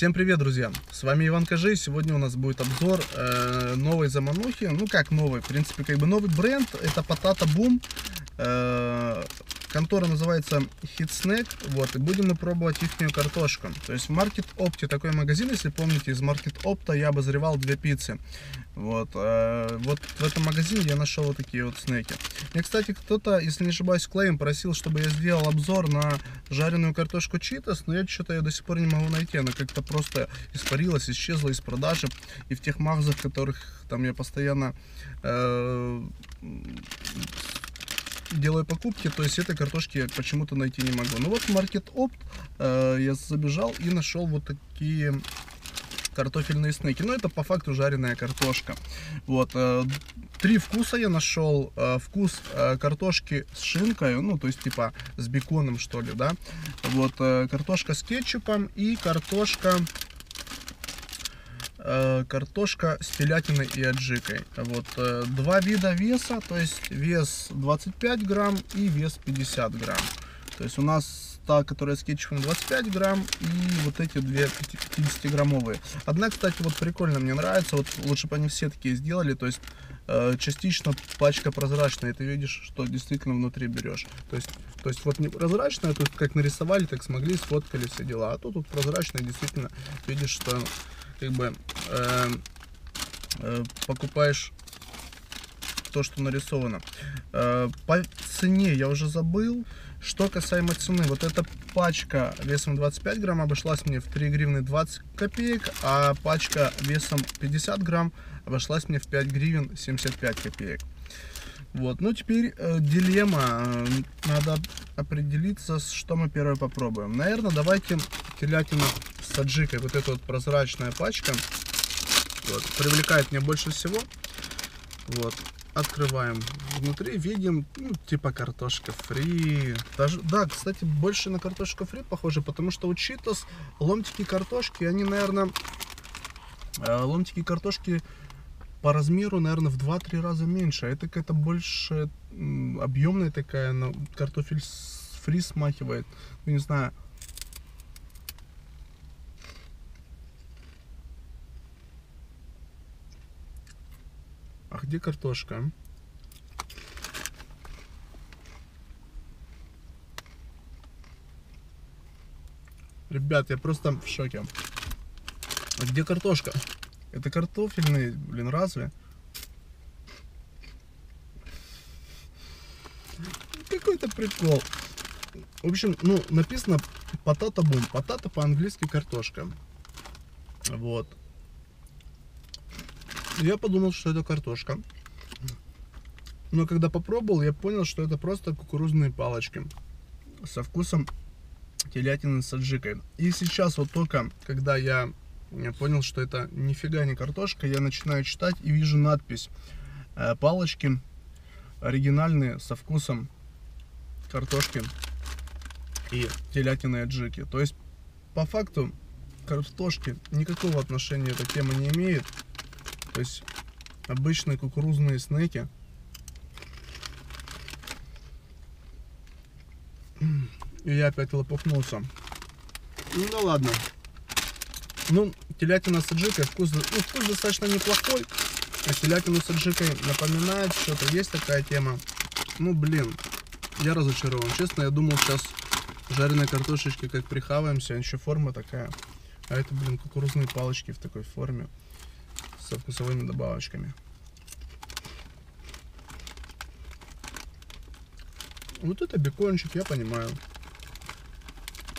Всем привет, друзья! С вами Иван Кажи. Сегодня у нас будет обзор э, новой заманухи. Ну как новый, в принципе, как бы новый бренд. Это Patata Boom. Э, контора называется Hitsnack. Вот, и будем мы пробовать их картошку. То есть в Market Opti такой магазин, если помните, из Market Opta я обозревал две пиццы. Вот, э, вот в этом магазине я нашел вот такие вот снеки. Мне, кстати, кто-то, если не ошибаюсь, Клейм просил, чтобы я сделал обзор на жареную картошку Читас, но я что-то ее до сих пор не могу найти. Она как-то просто испарилась, исчезла из продажи. И в тех магазах, которых там я постоянно э, делаю покупки, то есть этой картошки я почему-то найти не могу. Ну вот Market Opt э, я забежал и нашел вот такие картофельные снеки. Но это по факту жареная картошка. Вот. Э, три вкуса я нашел. Э, вкус э, картошки с шинкой, ну, то есть, типа, с беконом, что ли, да. Вот. Картошка с кетчупом и картошка картошка с телятиной и аджикой. Вот два вида веса, то есть вес 25 грамм и вес 50 грамм. То есть у нас та, которая с кетчупом 25 грамм, и вот эти две 50-граммовые. Одна, кстати, вот прикольно, мне нравится, вот лучше бы они все такие сделали, то есть э, частично пачка прозрачная, ты видишь, что действительно внутри берешь. То есть, то есть вот не прозрачная, тут как нарисовали, так смогли, сфоткали все дела, а тут вот прозрачная, действительно видишь, что как бы э, э, покупаешь то, что нарисовано. Э, по цене я уже забыл. Что касаемо цены, вот эта пачка весом 25 грамм обошлась мне в 3 гривны 20 копеек, а пачка весом 50 грамм обошлась мне в 5 гривен 75 копеек. Вот, ну теперь э, дилемма, надо определиться, что мы первое попробуем. Наверное, давайте телятину с аджикой, вот эта вот прозрачная пачка, вот, привлекает меня больше всего. Вот, открываем внутри видим ну, типа картошка фри. Даже да кстати больше на картошку фри похоже потому что у читос ломтики картошки они наверное э, ломтики картошки по размеру наверное в 2-3 раза меньше. А это какая-то больше объемная такая но картофель фри смахивает. Ну, не знаю где картошка? Ребят, я просто в шоке. А где картошка? Это картофельный, блин, разве? Какой-то прикол. В общем, ну, написано потата бум. Потата по-английски картошка. Вот. Я подумал, что это картошка. Но когда попробовал, я понял, что это просто кукурузные палочки со вкусом телятины с аджикой. И сейчас вот только, когда я понял, что это нифига не картошка, я начинаю читать и вижу надпись э, палочки оригинальные со вкусом картошки и телятины и аджики. То есть, по факту, картошки никакого отношения эта тема не имеет. То есть обычные кукурузные снеки. И я опять лопухнулся. Ну да ладно. Ну, телятина с аджикой, вкус, ну, вкус достаточно неплохой. А телятину с аджикой напоминает что-то. Есть такая тема. Ну, блин, я разочарован. Честно, я думал сейчас жареной картошечки как прихаваемся, еще форма такая. А это, блин, кукурузные палочки в такой форме со вкусовыми добавочками. Вот это бекончик, я понимаю.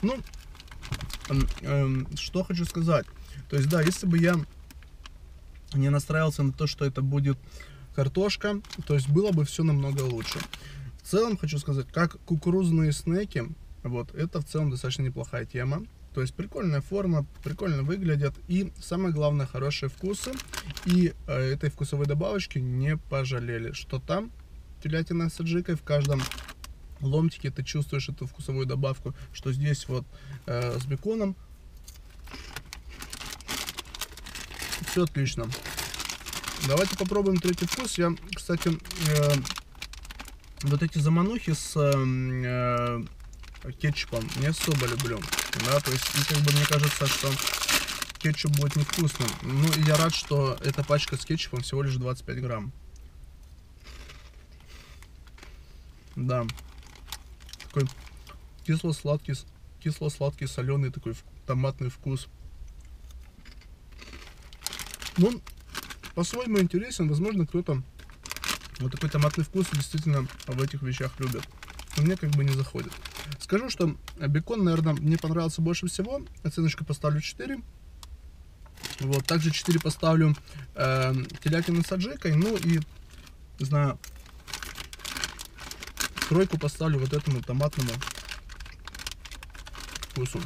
Ну, э, что хочу сказать. То есть, да, если бы я не настраивался на то, что это будет картошка, то есть было бы все намного лучше. В целом хочу сказать, как кукурузные снеки, вот, это в целом достаточно неплохая тема. То есть прикольная форма, прикольно выглядят и самое главное хорошие вкусы. И э, этой вкусовой добавочки не пожалели, что там телятина с аджикой в каждом ломтике ты чувствуешь эту вкусовую добавку, что здесь вот э, с беконом. Все отлично. Давайте попробуем третий вкус. Я, кстати, э, вот эти заманухи с э, кетчупом не особо люблю. Да, то есть, ну, как бы мне кажется, что кетчуп будет невкусным. Ну, я рад, что эта пачка с кетчупом всего лишь 25 грамм. Да. Такой кисло-сладкий, кисло-сладкий, соленый такой томатный вкус. Ну, по-своему интересен. Возможно, кто-то вот такой томатный вкус действительно в этих вещах любит. Но мне как бы не заходит. Скажу, что бекон, наверное, мне понравился больше всего. Оценочку поставлю 4. Вот, также 4 поставлю э, телятину с аджикой. Ну и, не знаю, тройку поставлю вот этому томатному вкусу.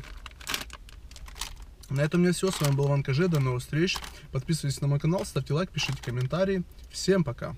На этом у меня все. С вами был Ван КЖ. До новых встреч. Подписывайтесь на мой канал, ставьте лайк, пишите комментарии. Всем пока.